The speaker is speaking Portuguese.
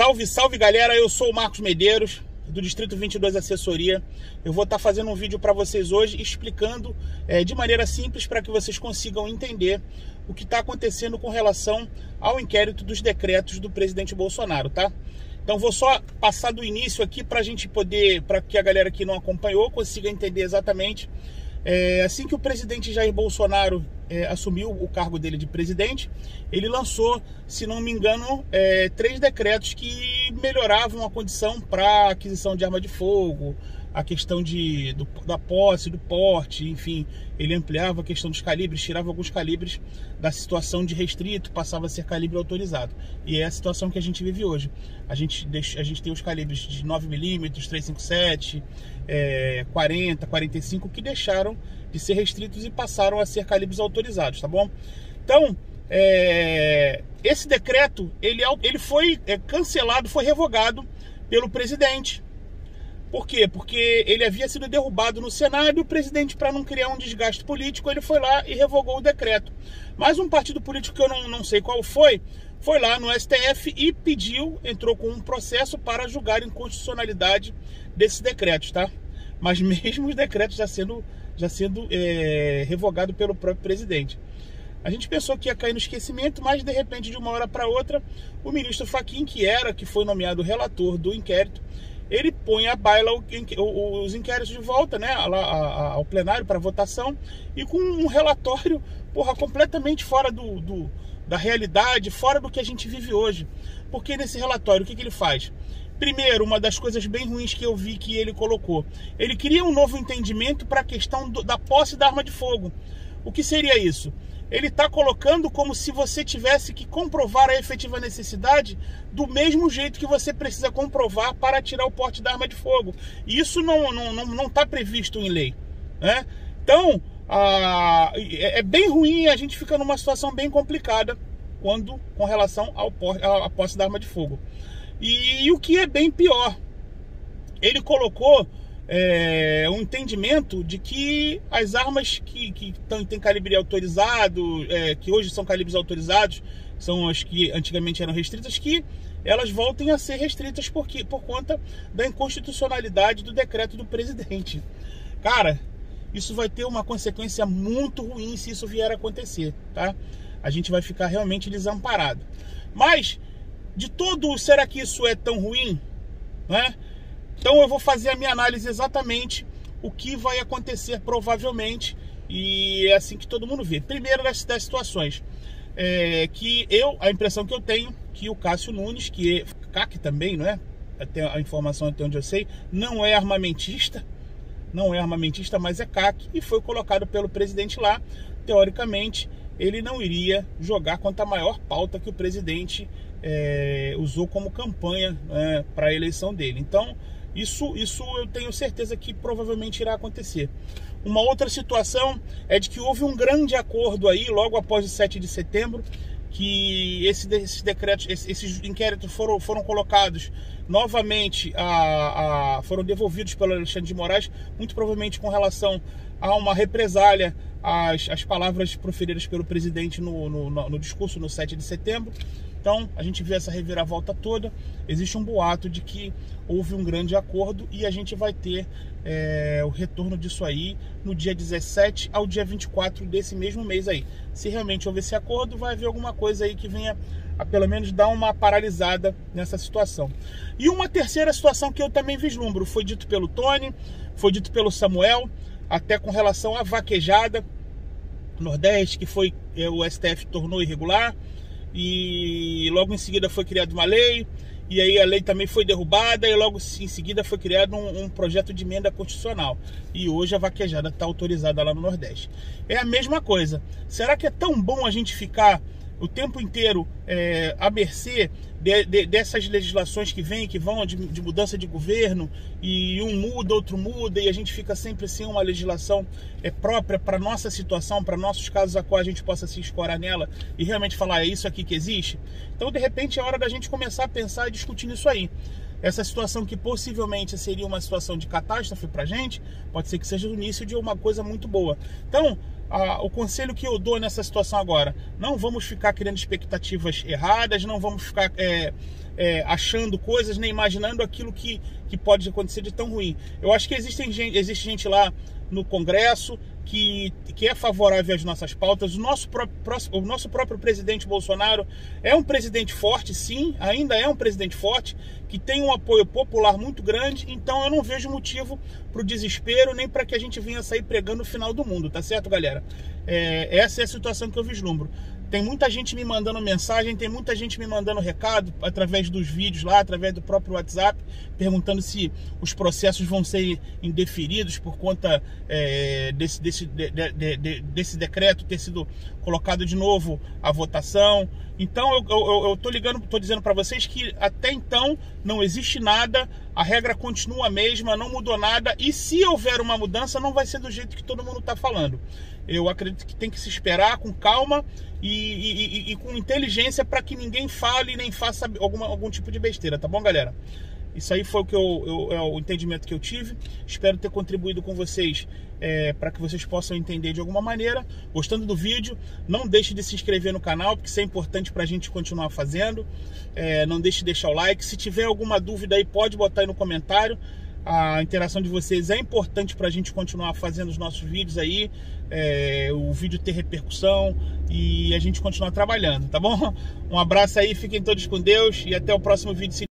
Salve, salve galera, eu sou o Marcos Medeiros, do Distrito 22 Assessoria. Eu vou estar tá fazendo um vídeo para vocês hoje explicando é, de maneira simples para que vocês consigam entender o que está acontecendo com relação ao inquérito dos decretos do presidente Bolsonaro, tá? Então vou só passar do início aqui para a gente poder, para que a galera que não acompanhou consiga entender exatamente. É, assim que o presidente Jair Bolsonaro é, assumiu o cargo dele de presidente, ele lançou, se não me engano, é, três decretos que melhoravam a condição para aquisição de arma de fogo, a questão de, do, da posse, do porte, enfim, ele ampliava a questão dos calibres, tirava alguns calibres da situação de restrito, passava a ser calibre autorizado. E é a situação que a gente vive hoje. A gente, deixa, a gente tem os calibres de 9mm, 357, é, 40, 45, que deixaram de ser restritos e passaram a ser calibres autorizados, tá bom? Então, é, esse decreto, ele, ele foi é, cancelado, foi revogado pelo presidente, por quê? Porque ele havia sido derrubado no Senado e o presidente, para não criar um desgaste político, ele foi lá e revogou o decreto. Mas um partido político que eu não, não sei qual foi, foi lá no STF e pediu, entrou com um processo para julgar a inconstitucionalidade desses decretos, tá? Mas mesmo os decretos já sendo, já sendo é, revogado pelo próprio presidente. A gente pensou que ia cair no esquecimento, mas de repente, de uma hora para outra, o ministro Faquim, que era, que foi nomeado relator do inquérito, ele põe a baila os inquéritos de volta né, ao plenário para votação e com um relatório porra, completamente fora do, do, da realidade, fora do que a gente vive hoje. Porque nesse relatório, o que, que ele faz? Primeiro, uma das coisas bem ruins que eu vi que ele colocou, ele queria um novo entendimento para a questão do, da posse da arma de fogo. O que seria isso? Ele está colocando como se você tivesse que comprovar a efetiva necessidade do mesmo jeito que você precisa comprovar para tirar o porte da arma de fogo. E isso não está não, não, não tá previsto em lei. Né? Então, a, é, é bem ruim a gente fica numa situação bem complicada quando com relação ao à posse da arma de fogo. E, e o que é bem pior, ele colocou é, um entendimento de que as armas que, que têm calibre autorizado, é, que hoje são calibres autorizados, são as que antigamente eram restritas, que elas voltem a ser restritas porque, por conta da inconstitucionalidade do decreto do presidente. Cara, isso vai ter uma consequência muito ruim se isso vier a acontecer, tá? A gente vai ficar realmente desamparado. Mas, de todo, será que isso é tão ruim? Né? Então eu vou fazer a minha análise exatamente o que vai acontecer provavelmente e é assim que todo mundo vê. Primeiro das, das situações é, que eu, a impressão que eu tenho que o Cássio Nunes, que é CAC também, não é? Até a informação até onde eu sei, não é armamentista, não é armamentista, mas é CAC e foi colocado pelo presidente lá. Teoricamente, ele não iria jogar contra a maior pauta que o presidente é, usou como campanha é, para a eleição dele. Então, isso, isso eu tenho certeza que provavelmente irá acontecer. Uma outra situação é de que houve um grande acordo aí, logo após o 7 de setembro, que esse, esses decretos, esses inquéritos foram, foram colocados novamente, a, a, foram devolvidos pelo Alexandre de Moraes, muito provavelmente com relação a uma represália às, às palavras proferidas pelo presidente no, no, no discurso no 7 de setembro. Então, a gente vê essa reviravolta toda. Existe um boato de que houve um grande acordo e a gente vai ter é, o retorno disso aí no dia 17 ao dia 24 desse mesmo mês aí. Se realmente houver esse acordo, vai haver alguma coisa aí que venha a pelo menos dar uma paralisada nessa situação. E uma terceira situação que eu também vislumbro, foi dito pelo Tony, foi dito pelo Samuel, até com relação à vaquejada Nordeste, que foi é, o STF tornou irregular e logo em seguida foi criada uma lei, e aí a lei também foi derrubada, e logo em seguida foi criado um, um projeto de emenda constitucional. E hoje a vaquejada está autorizada lá no Nordeste. É a mesma coisa. Será que é tão bom a gente ficar o tempo inteiro é, à mercê de, de, dessas legislações que vêm, que vão de, de, mudança de governo, e um muda, outro muda, e a gente fica sempre sem uma legislação é, própria para nossa situação, para nossos casos a qual a gente possa se escorar nela e realmente falar, é isso aqui que existe? Então, de repente, é hora da gente começar a pensar e discutir nisso aí essa situação que possivelmente seria uma situação de catástrofe para gente, pode ser que seja o início de uma coisa muito boa. Então, o conselho que eu dou nessa situação agora, não vamos ficar criando expectativas erradas, não vamos ficar é, é, achando coisas, nem imaginando aquilo que, que pode acontecer de tão ruim. Eu acho que existem gente, existe gente lá no Congresso que, que é favorável às nossas pautas. O nosso, próprio, o nosso próprio presidente Bolsonaro é um presidente forte, sim, ainda é um presidente forte, que tem um apoio popular muito grande, então eu não vejo motivo para o desespero nem para que a gente venha sair pregando o final do mundo, tá certo, galera? É, essa é a situação que eu vislumbro. Tem muita gente me mandando mensagem, tem muita gente me mandando recado através dos vídeos lá, através do próprio WhatsApp, perguntando se os processos vão ser indeferidos por conta é, desse, desse, de, de, de, desse decreto ter sido colocado de novo à votação. Então eu, eu tô ligando, tô dizendo para vocês que até então não existe nada, a regra continua a mesma, não mudou nada, e se houver uma mudança, não vai ser do jeito que todo mundo está falando. Eu acredito que tem que se esperar com calma e, e, e com inteligência para que ninguém fale nem faça alguma, algum tipo de besteira, tá bom, galera? Isso aí foi o que eu, eu, é o entendimento que eu tive. Espero ter contribuído com vocês é, para que vocês possam entender de alguma maneira. Gostando do vídeo, não deixe de se inscrever no canal, porque isso é importante para a gente continuar fazendo. É, não deixe de deixar o like. Se tiver alguma dúvida aí, pode botar aí no comentário a interação de vocês é importante para a gente continuar fazendo os nossos vídeos aí, é, o vídeo ter repercussão e a gente continuar trabalhando, tá bom? Um abraço aí, fiquem todos com Deus e até o próximo vídeo.